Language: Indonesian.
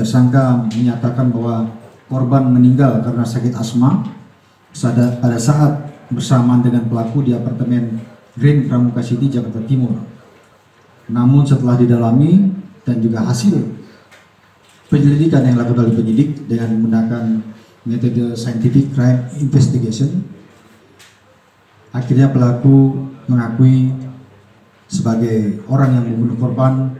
tersangka menyatakan bahwa korban meninggal karena sakit asma pada saat bersamaan dengan pelaku di apartemen Green Pramuka City, Jakarta Timur. Namun setelah didalami dan juga hasil penyelidikan yang dilakukan oleh penyidik dengan menggunakan metode scientific crime investigation, akhirnya pelaku mengakui sebagai orang yang membunuh korban